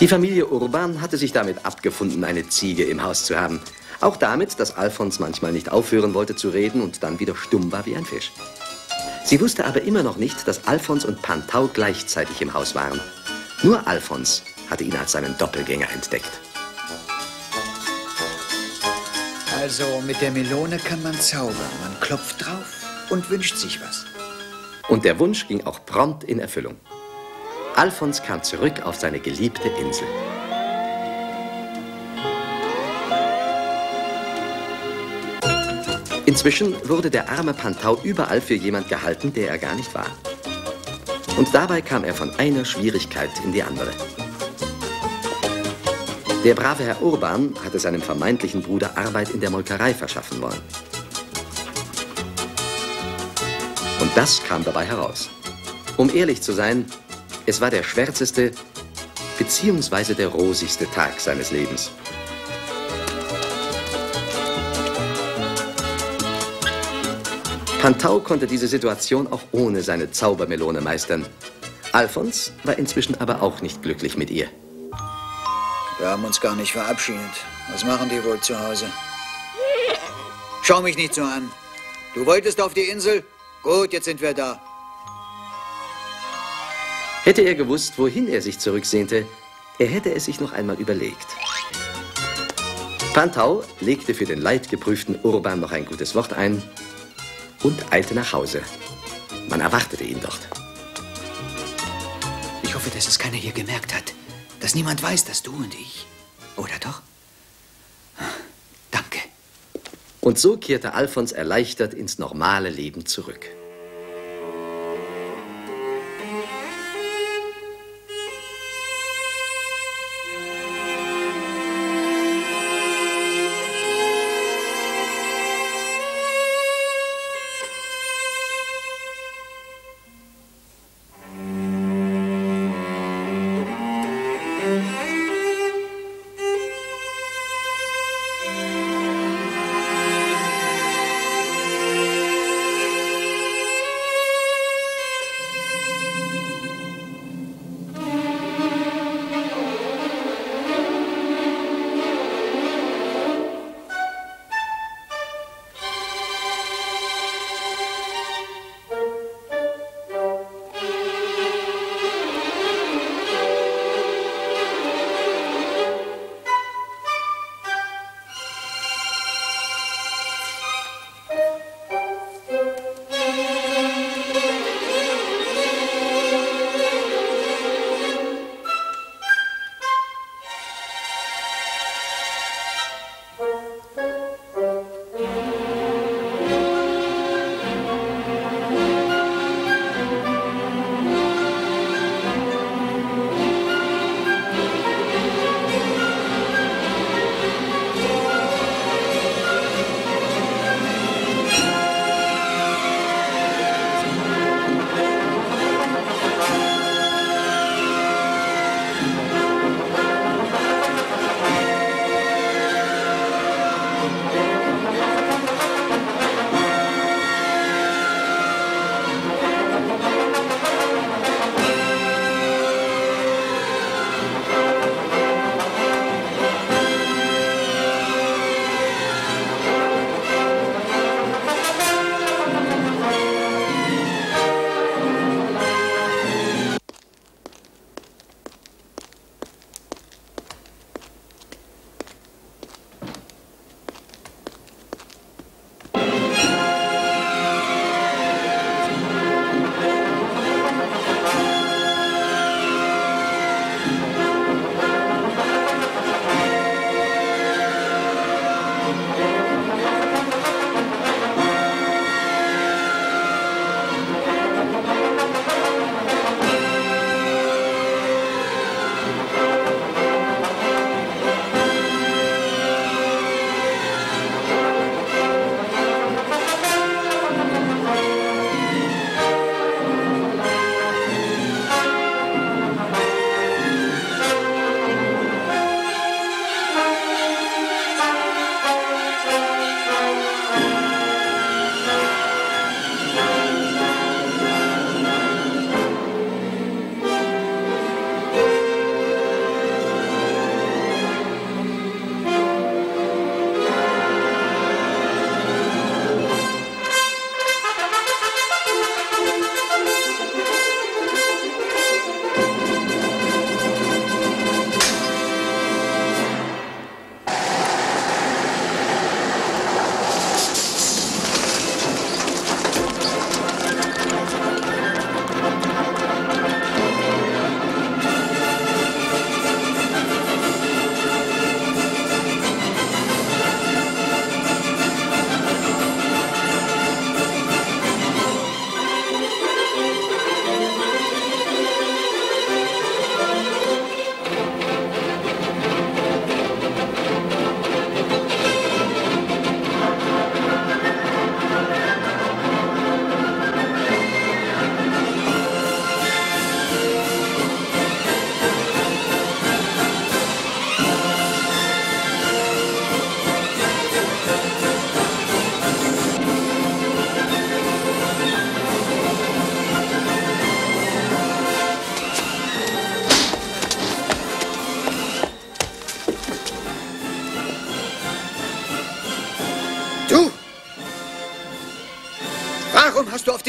Die Familie Urban hatte sich damit abgefunden, eine Ziege im Haus zu haben. Auch damit, dass Alfons manchmal nicht aufhören wollte zu reden und dann wieder stumm war wie ein Fisch. Sie wusste aber immer noch nicht, dass Alfons und Pantau gleichzeitig im Haus waren. Nur Alfons hatte ihn als seinen Doppelgänger entdeckt. Also mit der Melone kann man zaubern. Man klopft drauf und wünscht sich was. Und der Wunsch ging auch prompt in Erfüllung. Alfons kam zurück auf seine geliebte Insel. Inzwischen wurde der arme Pantau überall für jemand gehalten, der er gar nicht war. Und dabei kam er von einer Schwierigkeit in die andere. Der brave Herr Urban hatte seinem vermeintlichen Bruder Arbeit in der Molkerei verschaffen wollen. Und das kam dabei heraus. Um ehrlich zu sein, es war der schwärzeste beziehungsweise der rosigste Tag seines Lebens. Pantau konnte diese Situation auch ohne seine Zaubermelone meistern. Alfons war inzwischen aber auch nicht glücklich mit ihr. Wir haben uns gar nicht verabschiedet. Was machen die wohl zu Hause? Schau mich nicht so an. Du wolltest auf die Insel? Gut, jetzt sind wir da. Hätte er gewusst, wohin er sich zurücksehnte, er hätte es sich noch einmal überlegt. Pantau legte für den leidgeprüften Urban noch ein gutes Wort ein und eilte nach Hause. Man erwartete ihn dort. Ich hoffe, dass es keiner hier gemerkt hat. Dass niemand weiß, dass du und ich. Oder doch? Danke. Und so kehrte Alfons erleichtert ins normale Leben zurück.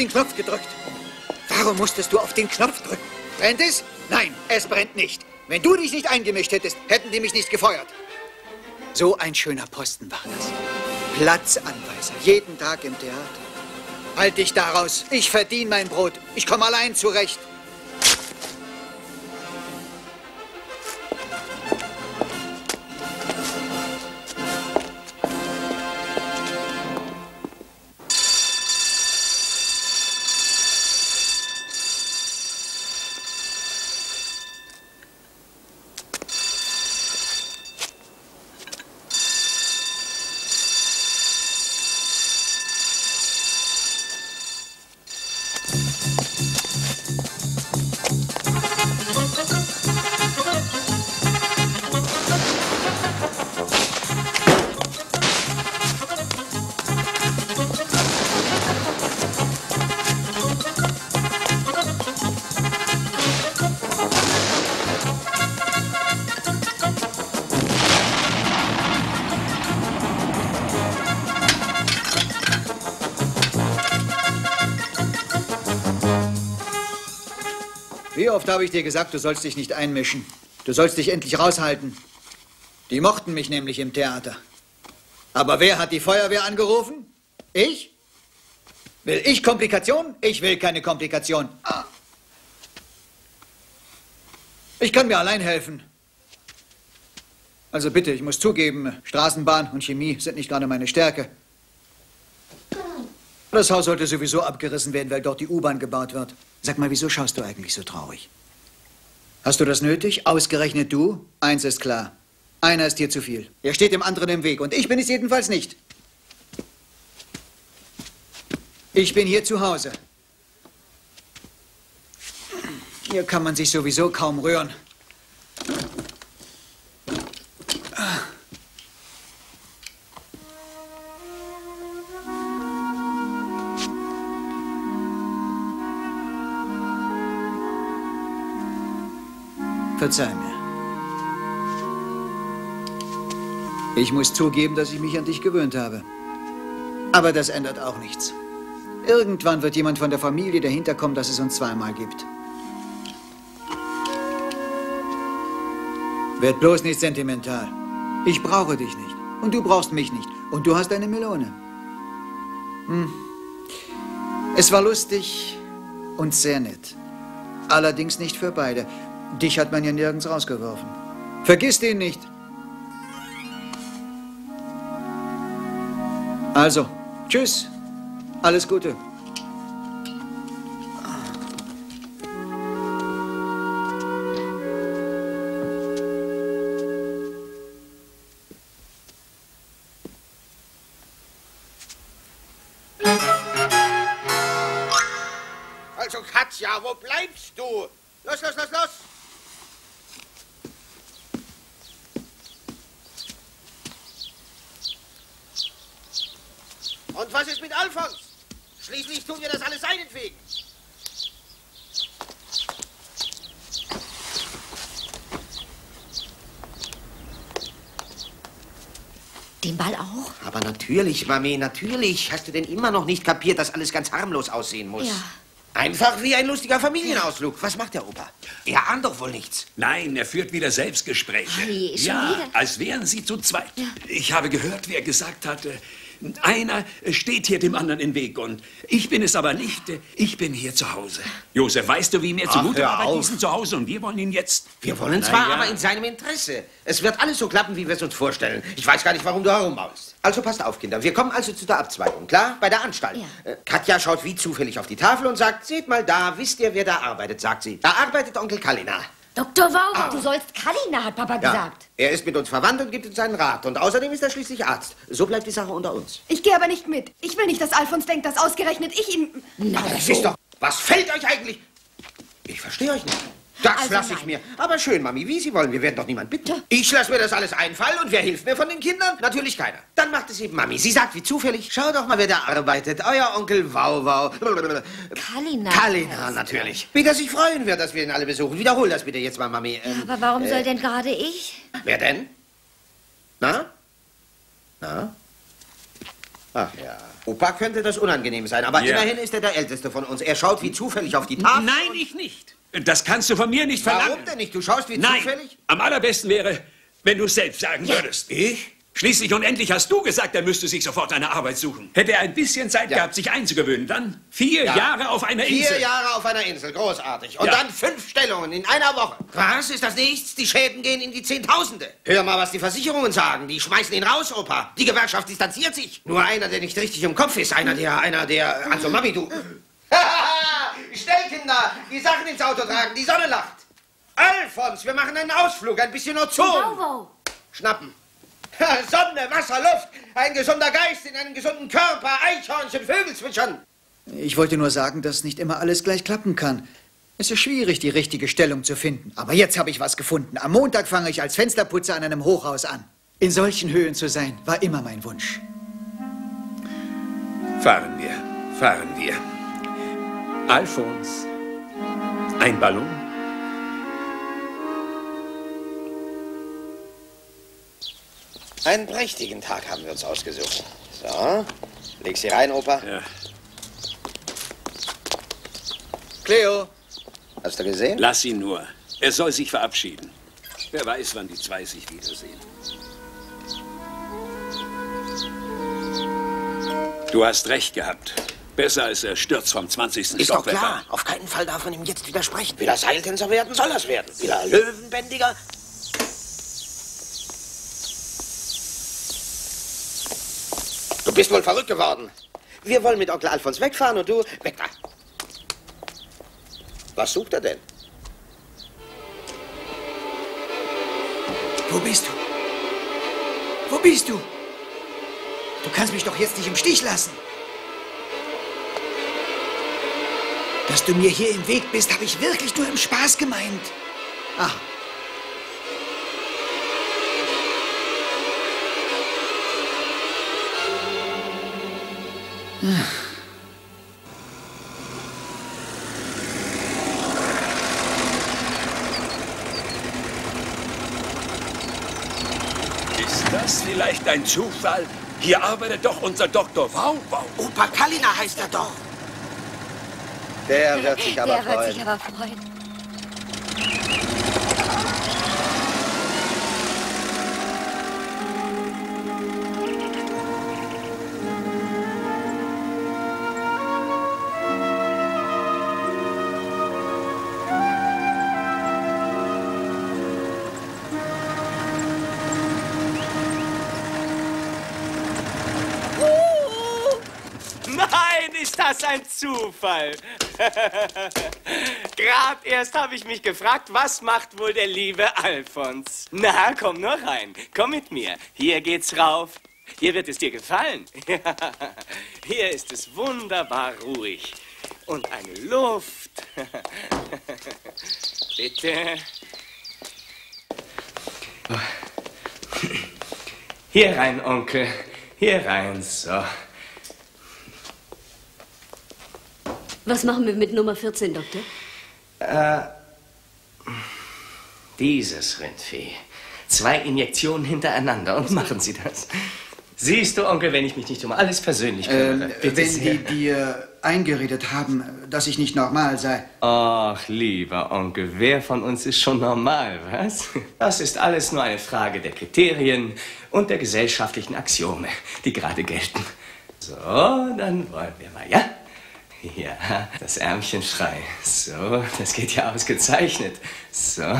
Den Knopf gedrückt? Warum musstest du auf den Knopf drücken? Brennt es? Nein, es brennt nicht. Wenn du dich nicht eingemischt hättest, hätten die mich nicht gefeuert. So ein schöner Posten war das. Platzanweiser, jeden Tag im Theater. Halt dich daraus. Ich verdiene mein Brot. Ich komme allein zurecht. Habe ich dir gesagt, du sollst dich nicht einmischen? Du sollst dich endlich raushalten. Die mochten mich nämlich im Theater. Aber wer hat die Feuerwehr angerufen? Ich? Will ich Komplikation? Ich will keine Komplikation. Ah. Ich kann mir allein helfen. Also bitte, ich muss zugeben, Straßenbahn und Chemie sind nicht gerade meine Stärke. Das Haus sollte sowieso abgerissen werden, weil dort die U-Bahn gebaut wird. Sag mal, wieso schaust du eigentlich so traurig? Hast du das nötig? Ausgerechnet du? Eins ist klar. Einer ist dir zu viel. Er steht dem anderen im Weg und ich bin es jedenfalls nicht. Ich bin hier zu Hause. Hier kann man sich sowieso kaum rühren. Verzeih mir. Ich muss zugeben, dass ich mich an dich gewöhnt habe. Aber das ändert auch nichts. Irgendwann wird jemand von der Familie dahinter kommen, dass es uns zweimal gibt. Werd bloß nicht sentimental. Ich brauche dich nicht. Und du brauchst mich nicht. Und du hast eine Melone. Hm. Es war lustig und sehr nett. Allerdings nicht für beide. Dich hat man ja nirgends rausgeworfen. Vergiss den nicht. Also, tschüss. Alles Gute. Also, Katja, wo bleibst du? Los, los, los, los! Und was ist mit Alfons? Schließlich tun wir das alles seinetwegen. Den Ball auch? Aber natürlich, Mami, natürlich. Hast du denn immer noch nicht kapiert, dass alles ganz harmlos aussehen muss? Ja. Einfach wie ein lustiger Familienausflug. Was macht der Opa? Er ahnt doch wohl nichts. Nein, er führt wieder Selbstgespräche. Ei, schon ja, wieder? als wären sie zu zweit. Ja. Ich habe gehört, wie er gesagt hatte, einer steht hier dem anderen im Weg und ich bin es aber nicht. Ich bin hier zu Hause. Josef, weißt du, wie mir zumute war bei auf. diesem zu Hause und wir wollen ihn jetzt... Wir wollen zwar, ja. aber in seinem Interesse. Es wird alles so klappen, wie wir es uns vorstellen. Ich weiß gar nicht, warum du herummaust. Also passt auf, Kinder. Wir kommen also zu der Abzweigung, klar? Bei der Anstalt. Ja. Äh, Katja schaut wie zufällig auf die Tafel und sagt, seht mal da, wisst ihr, wer da arbeitet, sagt sie. Da arbeitet Onkel Kalina. Dr. Wauber, du sollst Kalina, hat Papa. Ja, gesagt. er ist mit uns verwandt und gibt uns seinen Rat. Und außerdem ist er schließlich Arzt. So bleibt die Sache unter uns. Ich gehe aber nicht mit. Ich will nicht, dass Alfons denkt, dass ausgerechnet ich ihn. Na, Das ist doch... Was fällt euch eigentlich... Ich verstehe euch nicht. Das Also lasse ich mir. Aber schön, Mami, wie Sie wollen. Wir werden doch niemand bitten. Ich lasse mir das alles einfallen. Und wer hilft mir von den Kindern? Natürlich keiner. Dann macht es eben Mami. Sie sagt wie zufällig, schau doch mal, wer da arbeitet. Euer Onkel Wauwau. Kalina. Kalina, natürlich. Wie der sich freuen wird, dass wir ihn alle besuchen. Wiederhol das bitte jetzt mal, Mami. Ähm, Aber warum soll denn gerade ich? wer denn? Na? Na? Ach ja. Opa könnte das unangenehm sein, aber Ja. immerhin ist er der Älteste von uns. Er schaut wie zufällig auf die Tafel. Nein, ich nicht. Das kannst du von mir nicht Warum verlangen. denn nicht? Du schaust wie Nein, zufällig? am allerbesten wäre, wenn du es selbst sagen würdest. Ich? Schließlich und endlich hast du gesagt, er müsste sich sofort eine Arbeit suchen. Hätte er ein bisschen Zeit Ja. gehabt, sich einzugewöhnen, dann vier Ja. Jahre auf einer Vier Insel. Jahre auf einer Insel, großartig. Und Ja. dann fünf Stellungen in einer Woche. Was? Ist das nichts? Die Schäden gehen in die Zehntausende. Hör mal, was die Versicherungen sagen. Die schmeißen ihn raus, Opa. Die Gewerkschaft distanziert sich. Nur einer, der nicht richtig im Kopf ist. Einer, der, einer, der... Also, Mami, du... Schnell, Kinder. Die Sachen ins Auto tragen. Die Sonne lacht. Alfons, wir machen einen Ausflug. Ein bisschen Ozon. Wow, wow. Schnappen. Sonne, Wasser, Luft. Ein gesunder Geist in einem gesunden Körper. Eichhörnchen, Vögel zwitschern. Ich wollte nur sagen, dass nicht immer alles gleich klappen kann. Es ist schwierig, die richtige Stellung zu finden. Aber jetzt habe ich was gefunden. Am Montag fange ich als Fensterputzer an einem Hochhaus an. In solchen Höhen zu sein, war immer mein Wunsch. Fahren wir, fahren wir. Alfons, ein Ballon? Einen prächtigen Tag haben wir uns ausgesucht. So, leg sie rein, Opa. Ja. Cleo, Hast du gesehen? Lass ihn nur. Er soll sich verabschieden. Wer weiß, wann die zwei sich wiedersehen. Du hast recht gehabt. Besser als er stürzt vom 20. Ist doch Stockwerk klar. ab. Auf keinen Fall darf man ihm jetzt widersprechen. Will er Seiltänzer werden, soll er's werden. Will er Löwenbändiger? Du bist wohl verrückt geworden. Wir wollen mit Onkel Alfons wegfahren und du... Weg da. Was sucht er denn? wo bist du? Wo bist du? Du kannst mich doch jetzt nicht im Stich lassen. Dass du mir hier im Weg bist, habe ich wirklich nur im Spaß gemeint. Ah, Ist das vielleicht ein Zufall? Hier arbeitet doch unser Dr. Wow Wow. Opa Kallina heißt er doch. Der wird sich aber Der wird freuen. sich aber freuen. Nein, ist das ein Zufall. Gerade erst habe ich mich gefragt, was macht wohl der liebe Alfons? Na, komm nur rein. Komm mit mir. Hier geht's rauf. Hier wird es dir gefallen. Hier ist es wunderbar ruhig. Und eine Luft. Bitte. Hier rein, Onkel. Hier rein, so. Was machen wir mit Nummer 14, Doktor? Dieses Rindvieh. Zwei Injektionen hintereinander und machen Sie das. Siehst du, Onkel, wenn ich mich nicht um alles persönlich kümmere. ähm, wenn sehr. die dir eingeredet haben, dass ich nicht normal sei. Ach, lieber Onkel, wer von uns ist schon normal, was? Das ist alles nur eine Frage der Kriterien und der gesellschaftlichen Axiome, die gerade gelten. So, dann wollen wir mal, ja? Ja, das Ärmchen frei. So, das geht ja ausgezeichnet. So.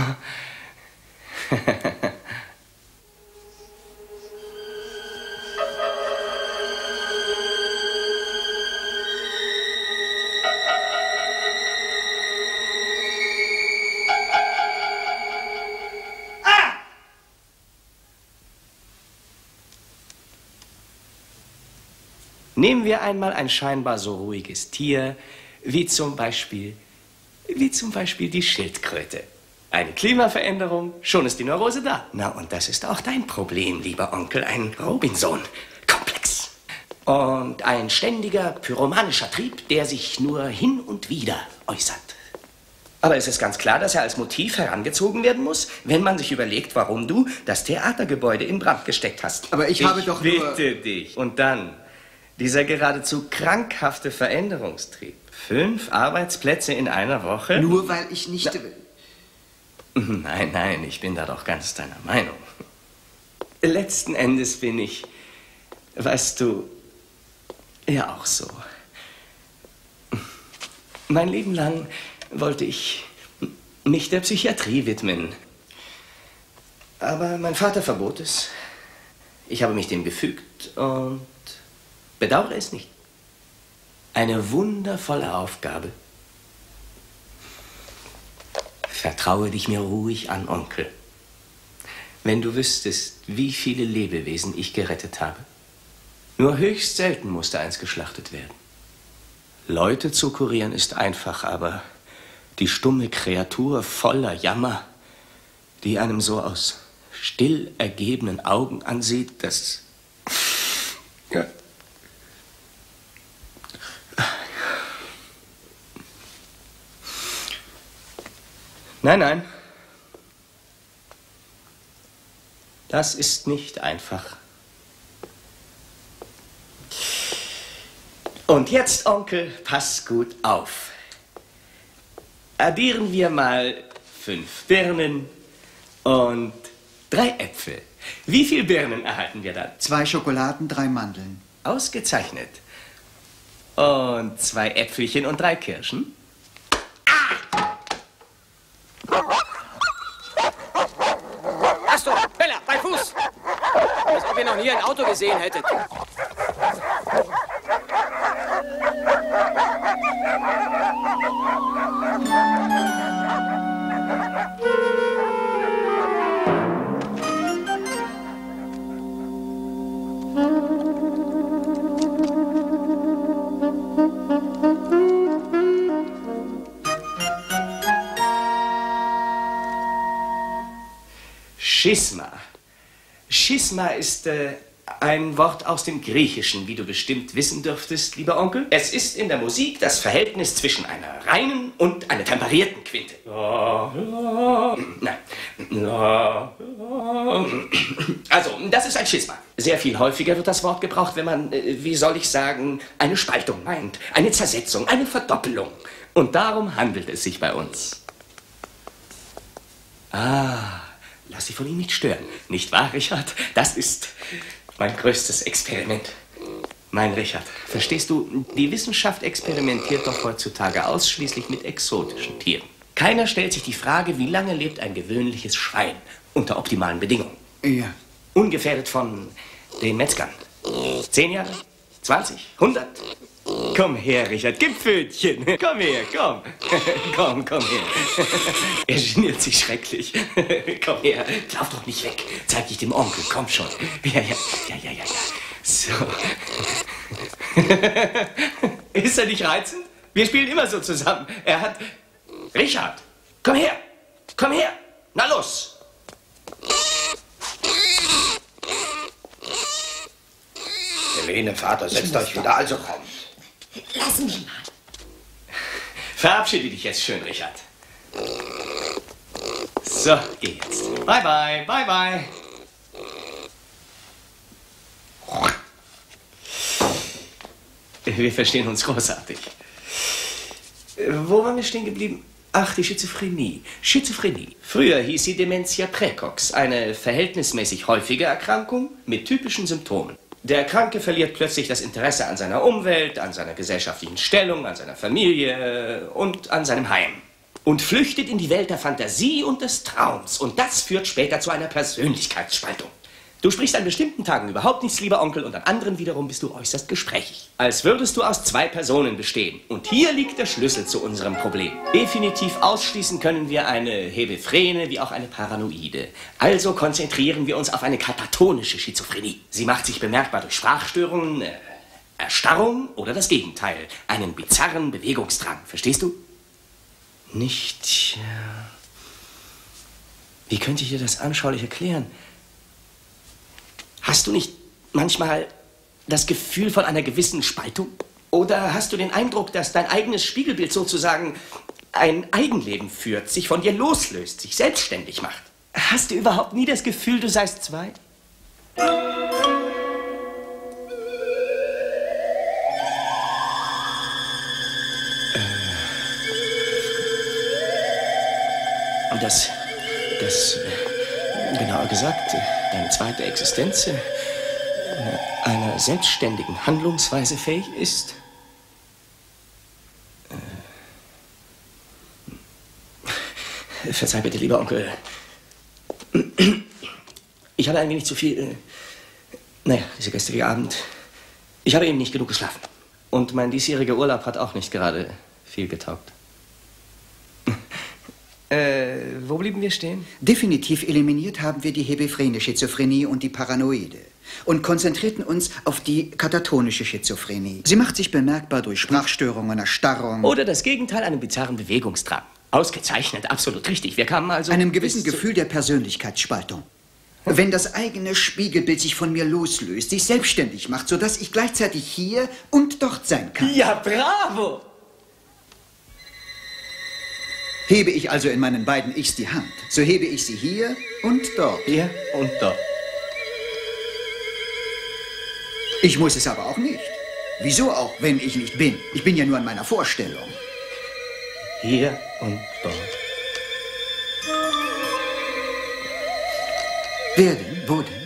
Nehmen wir einmal ein scheinbar so ruhiges Tier, wie zum Beispiel, wie zum Beispiel die Schildkröte. Eine Klimaveränderung, schon ist die Neurose da. Na, und das ist auch dein Problem, lieber Onkel, ein Robinson-Komplex. Und ein ständiger pyromanischer Trieb, der sich nur hin und wieder äußert. Aber es ist ganz klar, dass er als Motiv herangezogen werden muss, wenn man sich überlegt, warum du das Theatergebäude in Brand gesteckt hast. Aber ich habe doch nur- bitte dich. Und dann Dieser geradezu krankhafte Veränderungstrieb. Fünf Arbeitsplätze in einer Woche? Nur weil ich nicht will. Nein, nein, ich bin da doch ganz deiner Meinung. Letzten Endes bin ich, weißt du, ja auch so. Mein Leben lang wollte ich mich der Psychiatrie widmen. Aber mein Vater verbot es. Ich habe mich dem gefügt und bedauere es nicht. Eine wundervolle Aufgabe. Vertraue dich mir ruhig an, Onkel. Wenn du wüsstest, wie viele Lebewesen ich gerettet habe. Nur höchst selten musste eins geschlachtet werden. Leute zu kurieren ist einfach, aber die stumme Kreatur voller Jammer, die einem so aus still ergebenen Augen ansieht, das. Ja. Nein, nein. Das ist nicht einfach. Und jetzt, Onkel, pass gut auf. Addieren wir mal fünf Birnen und drei Äpfel. Wie viel Birnen erhalten wir dann? Zwei Schokoladen, drei Mandeln. Ausgezeichnet. Und zwei Äpfelchen und drei Kirschen? Astor, Bella, bei Fuß! Als ob ihr noch nie ein Auto gesehen hättet. Schisma. Schisma ist äh, ein Wort aus dem Griechischen, wie du bestimmt wissen dürftest, lieber Onkel. Es ist in der Musik das Verhältnis zwischen einer reinen und einer temperierten Quinte. Nein. Also, das ist ein Schisma. Sehr viel häufiger wird das Wort gebraucht, wenn man, äh, wie soll ich sagen, eine Spaltung meint, eine Zersetzung, eine Verdoppelung. Und darum handelt es sich bei uns. Ah, lass dich von ihm nicht stören. Nicht wahr, Richard? Das ist mein größtes Experiment. Mein Richard, verstehst du, die Wissenschaft experimentiert doch heutzutage ausschließlich mit exotischen Tieren. Keiner stellt sich die Frage, wie lange lebt ein gewöhnliches Schwein unter optimalen Bedingungen. Ja. Ungefährdet von den Metzgern. Zehn Jahre? 20? 100? Komm her, Richard, gib Pfötchen. Komm her, komm. Komm, komm her. Er geniert sich schrecklich. Komm her, lauf doch nicht weg. Zeig dich dem Onkel, komm schon. Ja, ja, ja, ja, ja. So. Ist er nicht reizend? Wir spielen immer so zusammen. Er hat... Richard, komm her. Komm her. Na los. Helene, Vater, setzt euch wieder, also kommt. Lass mich mal. Verabschiede dich jetzt schön, Richard. So, geh jetzt. Bye, bye, bye, bye. Wir verstehen uns großartig. Wo waren wir stehen geblieben? Ach, die Schizophrenie. Schizophrenie. Früher hieß sie Dementia praecox, eine verhältnismäßig häufige Erkrankung mit typischen Symptomen. Der Kranke verliert plötzlich das Interesse an seiner Umwelt, an seiner gesellschaftlichen Stellung, an seiner Familie und an seinem Heim. Und flüchtet in die Welt der Fantasie und des Traums. Und das führt später zu einer Persönlichkeitsspaltung. Du sprichst an bestimmten Tagen überhaupt nichts, lieber Onkel, und an anderen wiederum bist du äußerst gesprächig. Als würdest du aus zwei Personen bestehen. Und hier liegt der Schlüssel zu unserem Problem. Definitiv ausschließen können wir eine Hebephrene wie auch eine Paranoide. Also konzentrieren wir uns auf eine katatonische Schizophrenie. Sie macht sich bemerkbar durch Sprachstörungen, äh, Erstarrung oder das Gegenteil, einen bizarren Bewegungsdrang. Verstehst du? Nicht. Ja. Wie könnte ich dir das anschaulich erklären? Hast du nicht manchmal das Gefühl von einer gewissen Spaltung? Oder hast du den Eindruck, dass dein eigenes Spiegelbild sozusagen ein Eigenleben führt, sich von dir loslöst, sich selbstständig macht? Hast du überhaupt nie das Gefühl, du seist zwei? Äh. Das, das, äh, genauer gesagt. Äh, deine zweite Existenz äh, einer selbstständigen Handlungsweise fähig ist? Äh, verzeih bitte, lieber Onkel. Ich habe ein wenig zu viel. Äh, naja, dieser gestrige Abend. Ich habe eben nicht genug geschlafen. Und mein diesjähriger Urlaub hat auch nicht gerade viel getaugt. Äh, wo blieben wir stehen? Definitiv eliminiert haben wir die hebephrene Schizophrenie und die Paranoide und konzentrierten uns auf die katatonische Schizophrenie. Sie macht sich bemerkbar durch Sprachstörungen, Erstarrung. Oder das Gegenteil, einen bizarren Bewegungsdrang. Ausgezeichnet, absolut richtig. Wir kamen also. Einem gewissen Gefühl der Persönlichkeitsspaltung. Wenn das eigene Spiegelbild sich von mir loslöst, sich selbstständig macht, sodass ich gleichzeitig hier und dort sein kann. Ja, bravo! Hebe ich also in meinen beiden Ichs die Hand, so hebe ich sie hier und dort. Hier und dort. Ich muss es aber auch nicht. Wieso auch, wenn ich nicht bin? Ich bin ja nur in meiner Vorstellung. Hier und dort. Wer denn? Wo denn?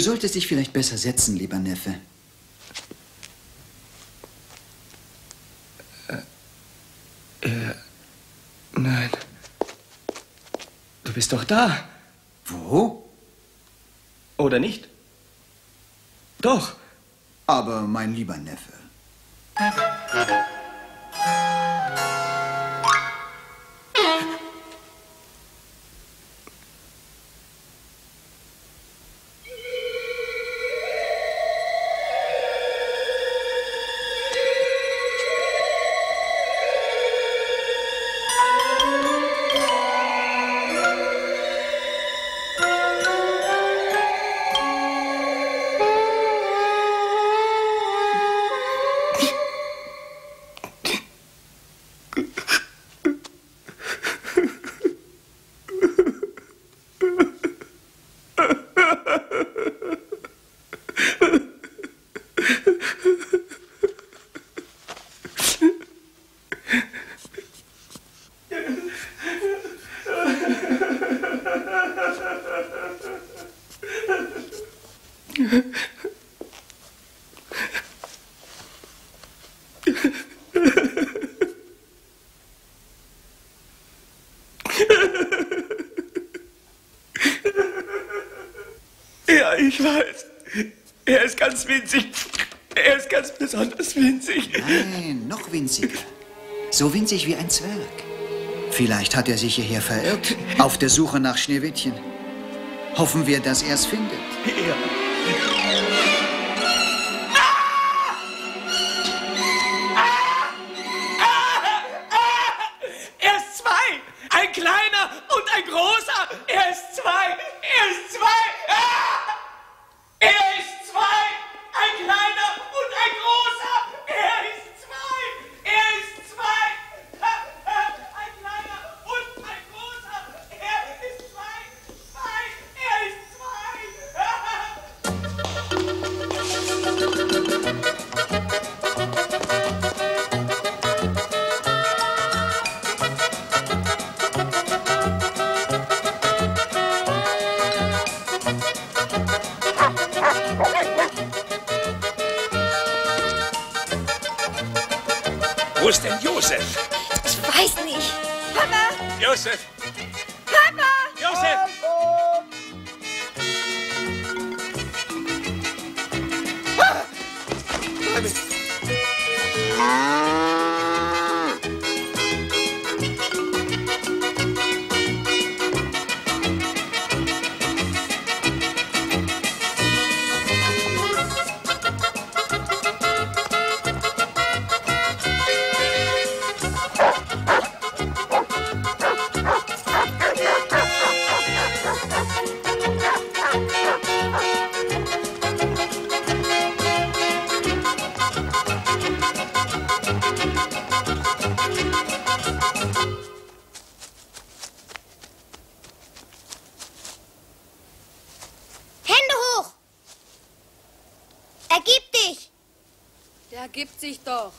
Du solltest dich vielleicht besser setzen, lieber Neffe. Äh, nein. Du bist doch da. Wo? Oder nicht? Doch. Aber mein lieber Neffe. Ich weiß. Er ist ganz winzig. Er ist ganz besonders winzig. Nein, noch winziger. So winzig wie ein Zwerg. Vielleicht hat er sich hierher verirrt, auf der Suche nach Schneewittchen. Hoffen wir, dass er es findet. Ja.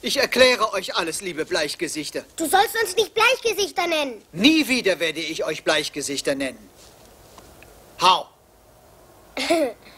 Ich erkläre euch alles, liebe Bleichgesichter. Du sollst uns nicht Bleichgesichter nennen. Nie wieder werde ich euch Bleichgesichter nennen. Hau!